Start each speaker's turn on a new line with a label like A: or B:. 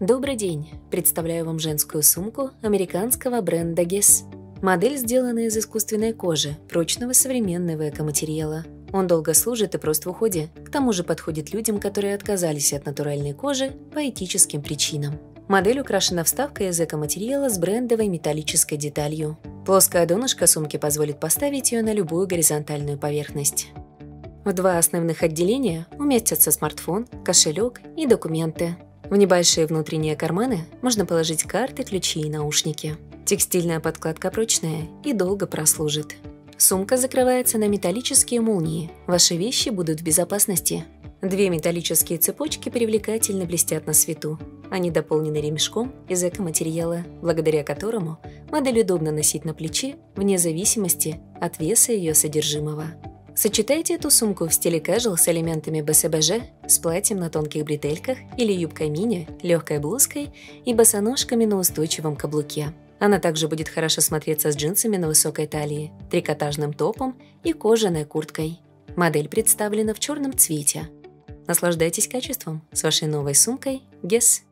A: Добрый день! Представляю вам женскую сумку американского бренда Guess. Модель сделана из искусственной кожи, прочного современного экоматериала. Он долго служит и прост в уходе, к тому же подходит людям, которые отказались от натуральной кожи по этическим причинам. Модель украшена вставкой из экоматериала с брендовой металлической деталью. Плоское донышко сумки позволит поставить ее на любую горизонтальную поверхность. В два основных отделения уместятся смартфон, кошелек и документы. В небольшие внутренние карманы можно положить карты, ключи и наушники. Текстильная подкладка прочная и долго прослужит. Сумка закрывается на металлические молнии. Ваши вещи будут в безопасности. Две металлические цепочки привлекательно блестят на свету. Они дополнены ремешком из экоматериала, благодаря которому модель удобно носить на плече вне зависимости от веса ее содержимого. Сочетайте эту сумку в стиле casual с элементами БСБЖ, с платьем на тонких бретельках или юбкой мини, легкой блузкой и босоножками на устойчивом каблуке. Она также будет хорошо смотреться с джинсами на высокой талии, трикотажным топом и кожаной курткой. Модель представлена в черном цвете. Наслаждайтесь качеством с вашей новой сумкой Guess